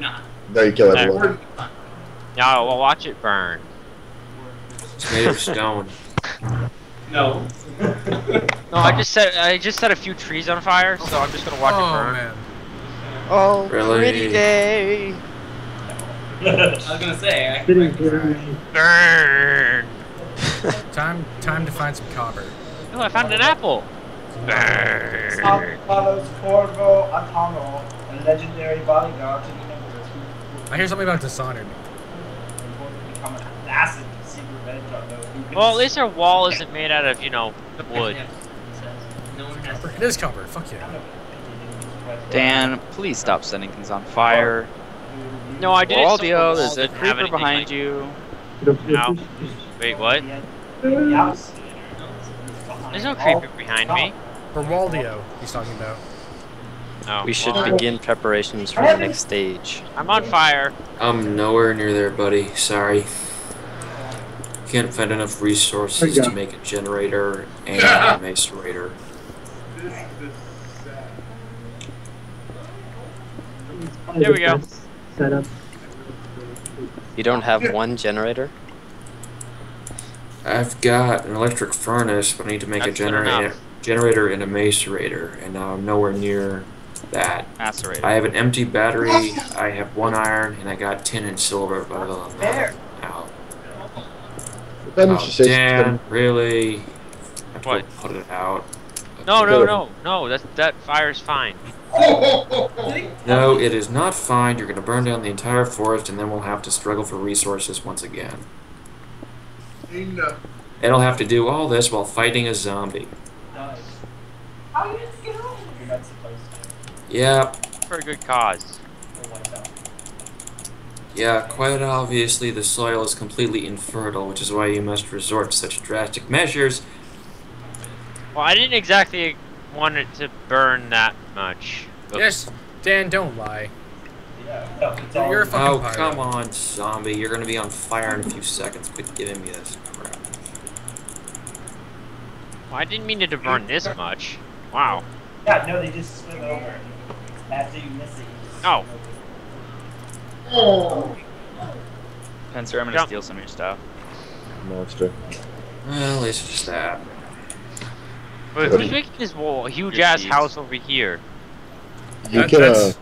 not. No, you kill There. everyone. No, well, watch it burn. It's made of stone. No. No, I just set I just set a few trees on fire, so I'm just gonna watch oh it burn. man. Oh, Really? pretty day. I was gonna say. I Sitting here. Burn. Time time to find some copper. Oh, I found an apple. Burn. follows Corvo Attano, a legendary bodyguard to the Emperor who I hear something about Dishonored. will become an assassin to seek revenge on those who can Well, at least our wall isn't made out of, you know, wood. No one has It is copper. Fuck yeah. Dan, please stop setting things on fire. No, I did it so the there's a didn't creeper behind like- you. Ow. Wait, what? There's no creeper behind me. For Waldio, he's talking about. Oh, We should well, begin preparations for the next stage. I'm on fire. I'm nowhere near there, buddy. Sorry. Can't find enough resources to make a generator and a macerator. There we go. Set up. You don't have one generator? I've got an electric furnace, but I need to make That's a generator, generator and a macerator, and now I'm nowhere near that. Macerator. I have an empty battery, I have one iron, and I got tin and silver, but other than that, out. Then Oh, she Dan, really? I have What? put it out. No, no, no, no. That that fire's fine. No, it is not fine. You're gonna burn down the entire forest, and then we'll have to struggle for resources once again. And I'll have to do all this while fighting a zombie. How you just get over? You're not supposed to. Yeah, For a good cause. Or wipe out. yeah, quite obviously the soil is completely infertile, which is why you must resort to such drastic measures. Well, I didn't exactly want it to burn that much. Oops. Yes, Dan, don't lie. Yeah, no, You're a fucking Oh, pyro. come on, zombie. You're gonna be on fire in a few seconds. Quit giving me this crap. Well, I didn't mean it to burn this much. Wow. Yeah, no, they just swim over. After you miss it. you just Oh. swim over. Spencer, I'm gonna Jump. steal some of your stuff. Monster. Well, at least just that. But who's making this wall, huge Your ass seeds. house over here? You That- can, uh.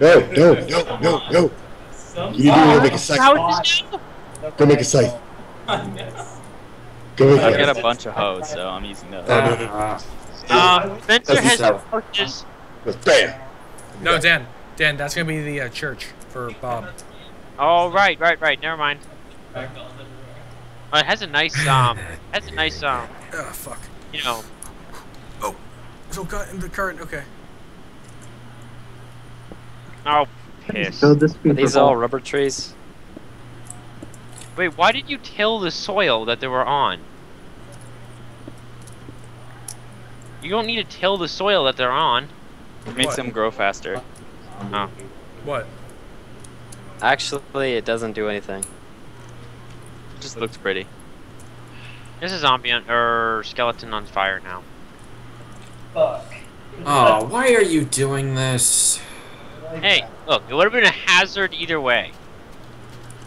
No, no, no, no, no. Some You need to go make a site. How is this now? Go make a site. Go make I've got a bunch of hoes, so I'm using those. Oh, no, no, no. Ah, Uh, Spencer has yourself. purchased. Just bam. No, Dan. Dan, that's gonna be the uh, church for Bob. Oh, right, right, right. Never mind. Uh, it has a nice um, has a nice um, Oh fuck. you know, Oh, So got in the cart. Okay. oh, piss. Build this Are these all rubber trees? Wait, why did you till the soil that they were on? You don't need to till the soil that they're on. It makes What? them grow faster. Oh. What? Actually, it doesn't do anything. It just looks pretty. There's a zombie on, or er, skeleton on fire now. Fuck. Oh, why are you doing this? Hey, look, it would have been a hazard either way.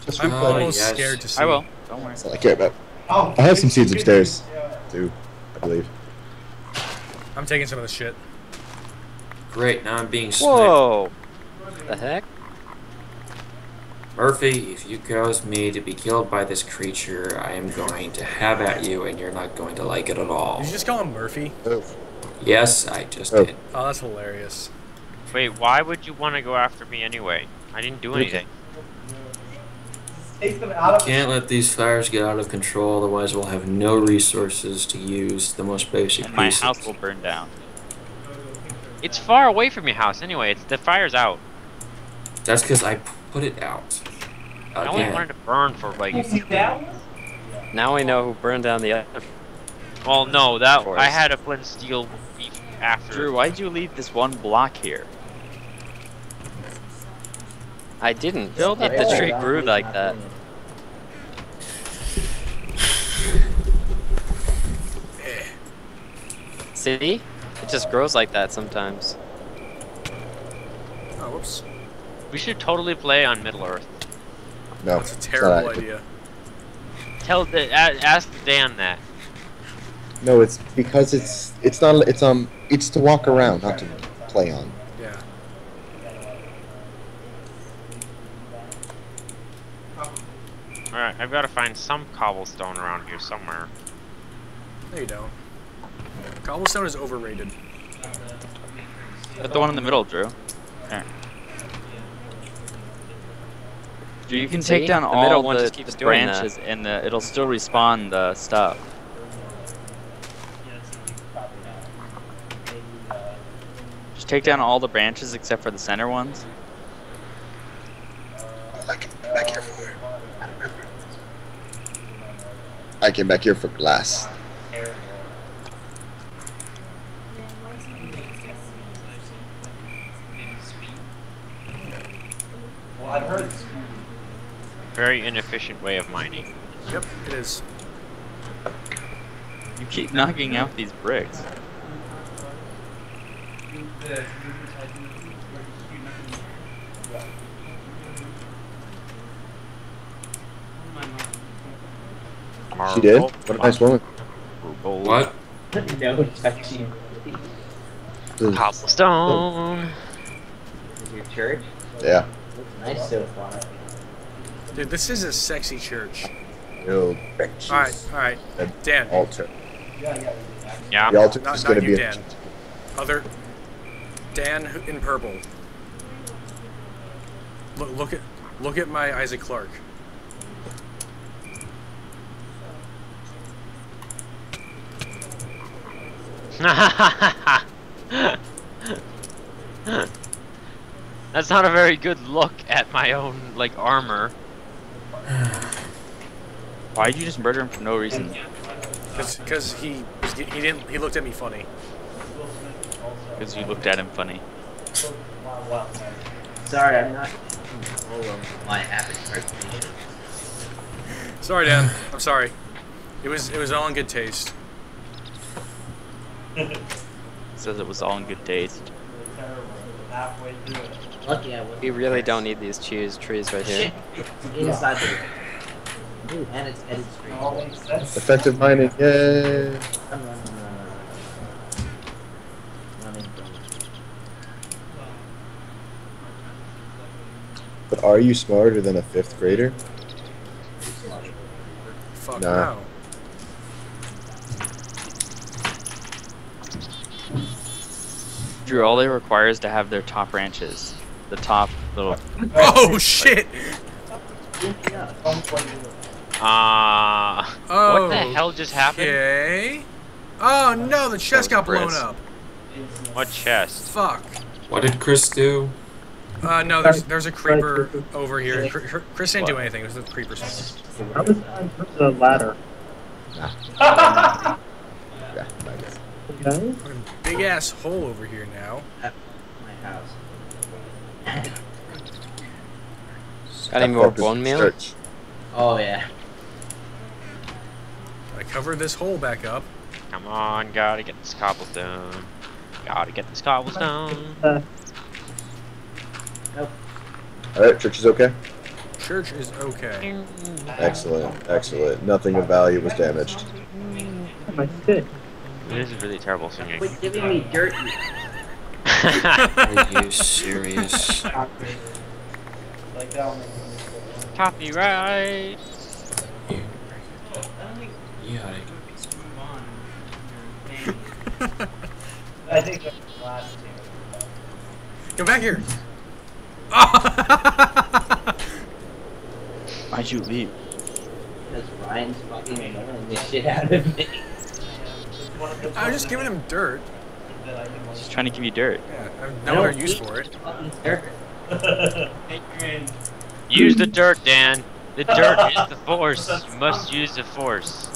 Just I'm Oh, almost yes. scared to see. I will. Don't worry. I care about. Oh, I have some seeds upstairs, too, I believe. I'm taking some of this shit. Great, now I'm being sniped. Whoa! The heck? Murphy, if you cause me to be killed by this creature, I am going to have at you, and you're not going to like it at all. Did you just call him Murphy? Oh. Yes, I just Oh. did. Oh, that's hilarious. Wait, why would you want to go after me anyway? I didn't do anything. Take them out of Can't let these fires get out of control, otherwise we'll have no resources to use the most basic And my pieces. house will burn down. It's far away from your house anyway. It's the fire's out. That's because I put it out. I only Again. wanted to burn for like. Pull you down? Now we know who burned down the other. Well, no, that I had a flint steel beef after. Drew, why'd you leave this one block here? I didn't. Build It, it. the tree grew like that. See? It just grows like that sometimes. Oh, whoops. We should totally play on Middle Earth. No, That's a terrible not. idea. Tell the ask Dan that. No, it's because it's it's not it's um it's to walk around, not to play on. Yeah. All right, I've got to find some cobblestone around here somewhere. No, you don't. Cobblestone is overrated. Put the one in the middle, Drew. There. Drew, you can See? take down The all middle one the, just keeps the doing that. branches, and the, it'll still respawn the stuff. Just take down all the branches except for the center ones. I came back here for I came back here for glass. Well, I've heard. Very inefficient way of mining. Yep, it is. You keep knocking out these bricks. She did. What a nice woman. What? no touching. Ugh. Cobblestone. Is your church? Yeah. Looks nice so far. Dude, this is a sexy church. No benches. Alright, alright. An Dan. altar. Yeah. The altar Not, is going to you, be. Dan. Other. Dan in purple. Look, look at look at my Isaac Clarke. That's not a very good look at my own like armor. Why'd you just murder him for no reason? Because he he didn't he looked at me funny. Because you looked at him funny. Sorry, I'm not in control of my appetite. Sorry, Dan. I'm sorry. It was it was all in good taste. Says it was all in good taste. Halfway through it. Lucky I was. We really don't need these cheese trees right here. Inside the room. Ooh, and it's edit screen. All makes. Effective mining. Yay. Run, run, run, run, run. Running from. But are you smarter than a fifth grader? Fuck Nah. no. Drew, all they require is to have their top branches. The top little. Oh shit! Ah. Oh. what the hell just happened? Okay. Oh no, the chest got was blown Chris. up. What chest? Fuck. What did Chris do? Uh, no, there's there's a creeper over here. Cr- Cr- Chris didn't do anything. It was the creeper. I was on the ladder. Yeah, nice. Okay. Fucking Big ass hole over here now. My house. Got any more bone meal? search. Oh yeah. I cover this hole back up. Come on, gotta get this cobblestone. Gotta get this cobblestone. Uh, Alright, church is okay? Church is okay. Excellent, excellent. Nothing of value was damaged. my stick. This is really terrible singing. Quit giving me dirt. Are you serious? Like that one. Copyright. Yeah. I think that's the last two. Come back here. Why'd you leave? Because Ryan's fucking annoying the shit out of me. I was just giving him dirt. Just trying to give you dirt. Yeah, I have I no don't other use need for it. Use the dirt, Dan. The dirt is the force. You must use the force.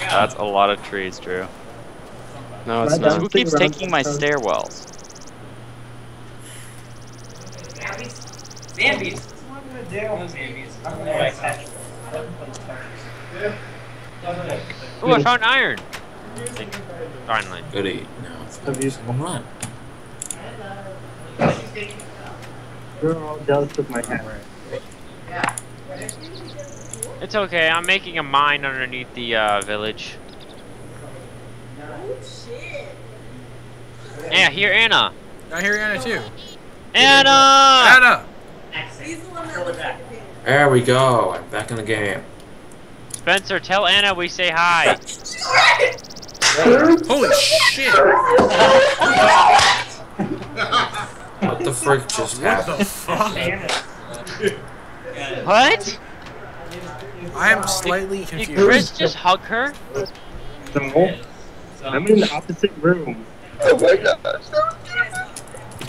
That's a lot of trees, Drew. No, it's Right not. down. Who keeps around taking my the- stairwells? Zambies. What am I gonna do? Zambies. I'm gonna catch it. Oh, I found iron. Finally. Goody. No. Have you- Home run. You're all jealous of my hat. It's okay. I'm making a mine underneath the uh, village. Yeah, here, Anna. I hear Anna too. Anna! Anna! There we go. I'm back in the game. Spencer, tell Anna we say hi. Holy shit! What the frick just What happened? the fuck? what? I am slightly Did confused. Chris just hug her? No, I'm in the opposite room. Oh my gosh.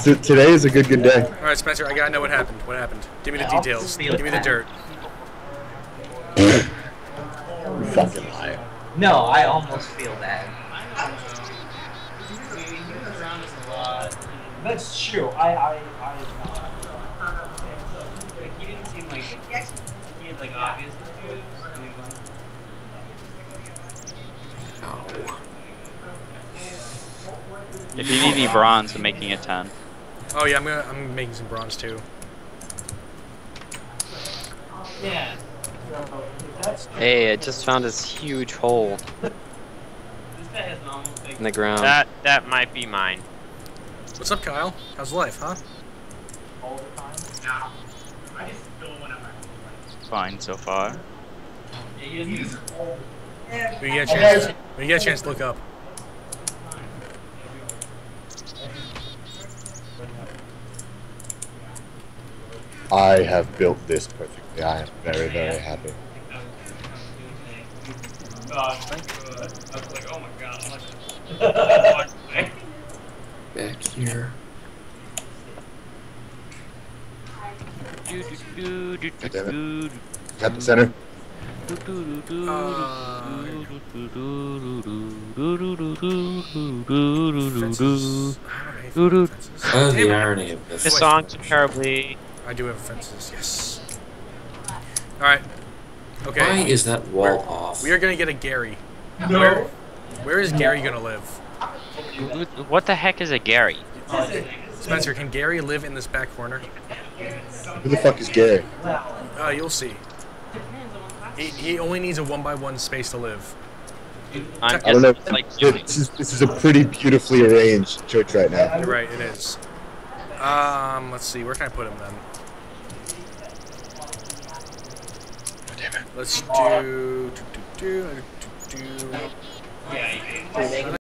T- today is a good, good day. Alright, Spencer, I gotta know what happened. What happened? Give me the details. Give me the dirt. You fucking liar. No, I almost feel bad. That's true. I, I, I. Like, he didn't seem like he had like obvious issues. No. If you need any bronze, I'm making it 10. Oh yeah, I'm gonna I'm making some bronze too. Yeah. Hey, I just found this huge hole This guy has an almost like. in the ground. That that might be mine. What's up, Kyle? How's life, huh? all the time. Nah. I just don't want to. Fine so far. Yeah, he When you get a chance, when you get a chance, look up. I have built this yeah, I am very, very happy. Back here. Got the center. Uh, the irony of this. This song's terribly. I do have fences, yes. All right. Okay. Why is that wall off? We are gonna get a Gary. Where? Where is Gary gonna live? What the heck is a Gary? Spencer, can Gary live in this back corner? Who the fuck is Gary? Uh, you'll see. He, he only needs a one by one space to live. I'm I don't know. like. This is, this is a pretty beautifully arranged church right now. You're right, it is. Um, let's see, where can I put him then? Let's do. do, do, do, do, do. yeah,